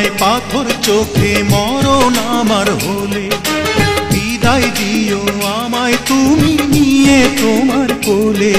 তোমায় পাথর চোখে মরণ আমার হলে। বিদায় দিও আমায় তুমি নিয়ে তোমার কোলে।